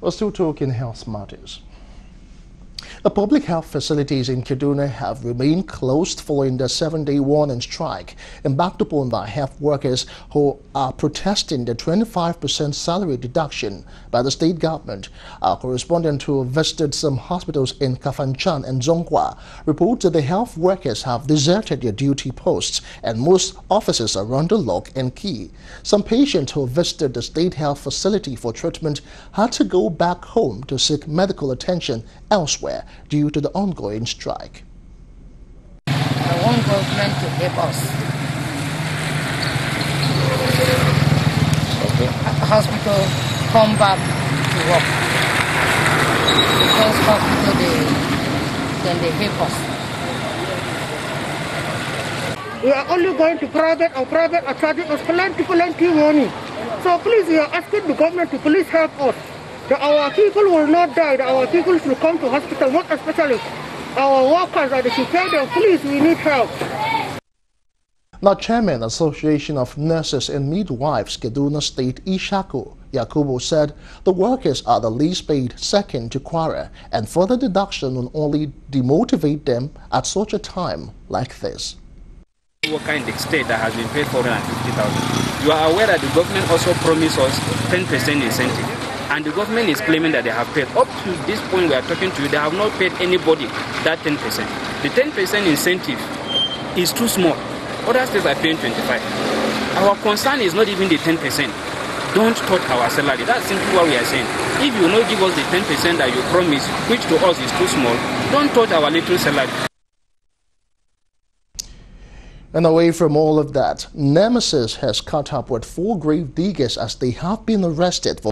We're still talking health matters. The public health facilities in Kaduna have remained closed following the seven-day warning strike embarked upon by health workers who are protesting the 25% salary deduction by the state government. Our correspondent who visited some hospitals in Kafanchan and Zonkwa reports that the health workers have deserted their duty posts and most offices are under lock and key. Some patients who visited the state health facility for treatment had to go back home to seek medical attention elsewhere due to the ongoing strike. I want government to help us. Okay. Hospital come back to work. Because hospital they then they help us. We are only going to private or private are charging us plenty, plenty money. So please, we are asking the government to please help us that our people will not die, that our people should come to hospital, most especially our workers, that they should tell them, please, we need help. Now, Chairman Association of Nurses and Midwives, Kaduna State, Ishaku Yakubu said the workers are the least paid second to Kwara and further deduction will only demotivate them at such a time like this. Worker in the state that has been paid 450,000. You are aware that the government also promised us 10% incentive and the government is claiming that they have paid. Up to this point we are talking to you, they have not paid anybody that 10%. The 10% incentive is too small. Other states are paying 25. Our concern is not even the 10%. Don't touch our salary. That's simply what we are saying. If you not give us the 10% that you promised, which to us is too small, don't touch our little salary. And away from all of that, Nemesis has caught up with four grave diggers as they have been arrested for